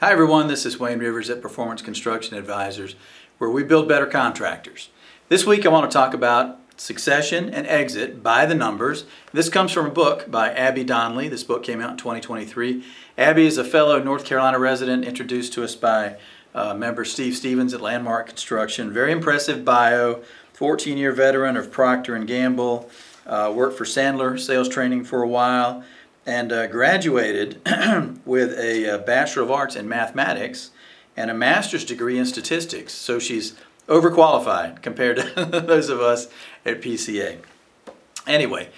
Hi everyone, this is Wayne Rivers at Performance Construction Advisors, where we build better contractors. This week I want to talk about succession and exit by the numbers. This comes from a book by Abby Donnelly. This book came out in 2023. Abby is a fellow North Carolina resident introduced to us by uh, member Steve Stevens at Landmark Construction. Very impressive bio, 14-year veteran of Procter & Gamble, uh, worked for Sandler sales training for a while, and uh, graduated with a, a, uh, Bachelor of Arts in Mathematics and a Master's degree in Statistics. So she's overqualified compared to those of us at PCA. Anyway,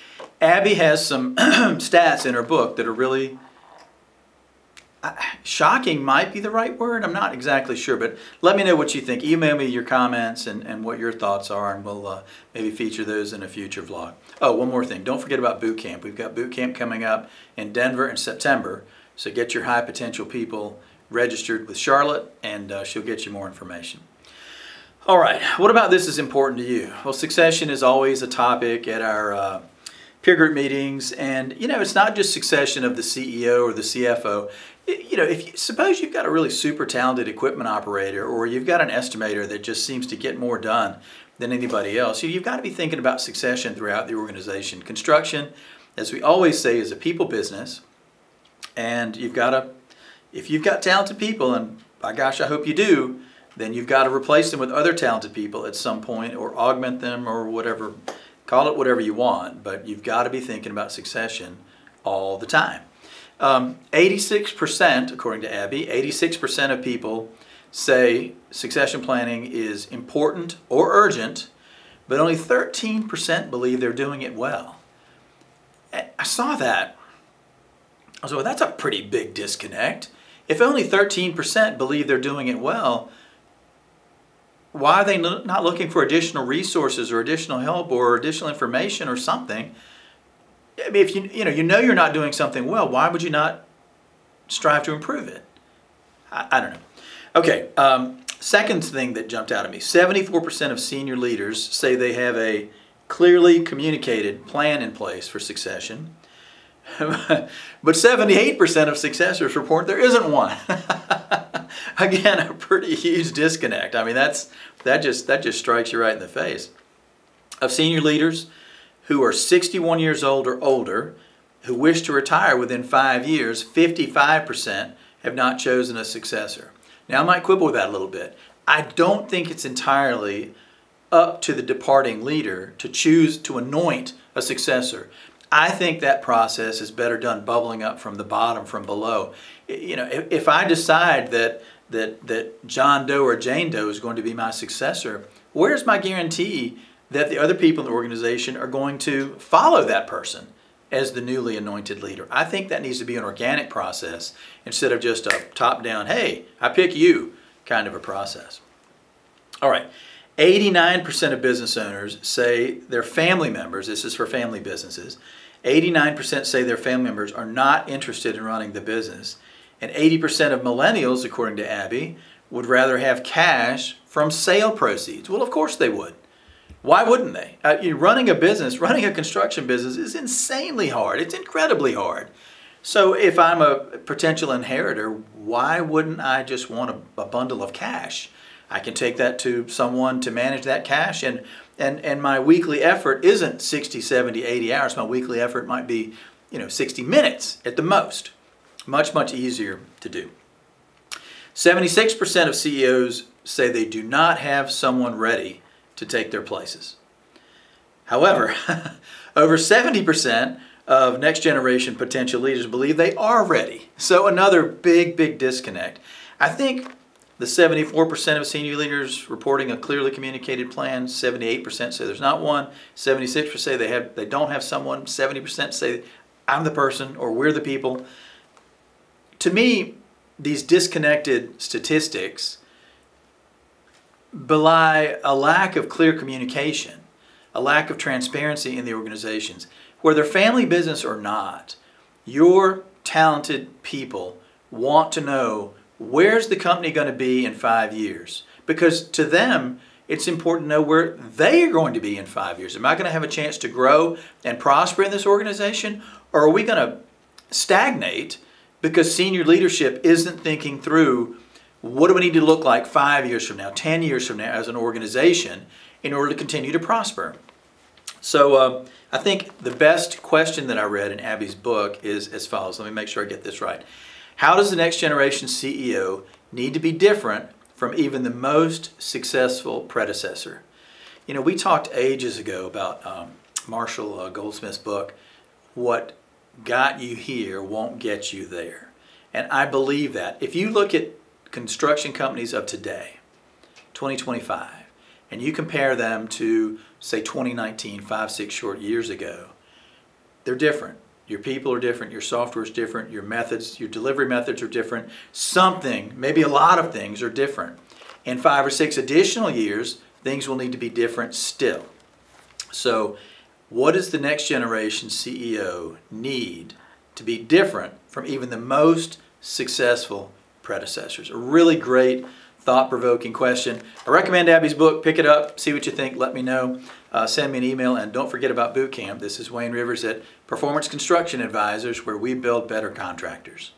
Abby has some stats in her book that are really shocking might be the right word. I'm not exactly sure, but let me know what you think. Email me your comments and, and what your thoughts are, and we'll uh, maybe feature those in a future vlog. Oh, one more thing. Don't forget about boot camp. We've got boot camp coming up in Denver in September, so get your high potential people registered with Charlotte, and uh, she'll get you more information. All right, what about this is important to you? Well, succession is always a topic at our uh, peer group meetings, and you know, it's not just succession of the CEO or the CFO you know, if you, suppose you've got a really super talented equipment operator or you've got an estimator that just seems to get more done than anybody else, you've got to be thinking about succession throughout the organization. Construction, as we always say, is a people business, and you've got to, if you've got talented people, and by gosh, I hope you do, then you've got to replace them with other talented people at some point or augment them or whatever, call it whatever you want, but you've got to be thinking about succession all the time. Um, 86%, according to Abby, 86% of people say succession planning is important or urgent, but only 13% believe they're doing it well. I saw that. I was like, well, that's a pretty big disconnect. If only 13% believe they're doing it well, why are they not looking for additional resources or additional help or additional information or something I mean, if you you know you know you're not doing something well, why would you not strive to improve it? I, I don't know. Okay. Um, second thing that jumped out at me: 74% of senior leaders say they have a clearly communicated plan in place for succession. but 78% of successors report there isn't one. Again, a pretty huge disconnect. I mean, that's that just that just strikes you right in the face. Of senior leaders, who are 61 years old or older who wish to retire within five years, 55% have not chosen a successor. Now, I might quibble with that a little bit. I don't think it's entirely up to the departing leader to choose to anoint a successor. I think that process is better done bubbling up from the bottom, from below. You know, if, if I decide that that that John Doe or Jane Doe is going to be my successor, where's my guarantee that the other people in the organization are going to follow that person as the newly anointed leader. I think that needs to be an organic process instead of just a top down, hey, I pick you kind of a process. All right. 89% of business owners say their family members, this is for family businesses, 89% say their family members are not interested in running the business. And 80% of millennials, according to Abby, would rather have cash from sale proceeds. Well, of course they would. Why wouldn't they? Uh, running a business, running a construction business is insanely hard. It's incredibly hard. So if I'm a potential inheritor, why wouldn't I just want a, a, bundle of cash? I can take that to someone to manage that cash and, and, and my weekly effort isn't 60, 70, 80 hours. My weekly effort might be, you know, 60 minutes at the most. Much, much easier to do. 76% of CEOs say they do not have someone ready to take their places. However, over 70% of next generation potential leaders believe they are ready. So another big, big disconnect. I think the 74% of senior leaders reporting a clearly communicated plan, 78% say there's not one, 76% say they have they don't have someone, 70% say I'm the person or we're the people. To me, these disconnected statistics belie a lack of clear communication, a lack of transparency in the organizations. Whether family business or not, your talented people want to know where's the company going to be in five years? Because to them, it's important to know where they are going to be in five years. Am I going to have a chance to grow and prosper in this organization? Or are we going to stagnate because senior leadership isn't thinking through what do we need to look like five years from now, 10 years from now as an organization in order to continue to prosper. So uh, I think the best question that I read in Abby's book is as follows. Let me make sure I get this right. How does the next generation CEO need to be different from even the most successful predecessor? You know, we talked ages ago about um, Marshall uh, Goldsmith's book, What Got You Here Won't Get You There. And I believe that. If you look at construction companies of today, 2025, and you compare them to, say, 2019, five, six short years ago, they're different. Your people are different, your software is different, your methods, your delivery methods are different. Something, maybe a lot of things are different. In five or six additional years, things will need to be different still. So, what does the next generation CEO need to be different from even the most successful predecessors? A really great, thought provoking question. I recommend Abby's book. Pick it up, see what you think, let me know. Uh, send me an email, and don't forget about boot camp. This is Wayne Rivers at Performance Construction Advisors, where we build better contractors.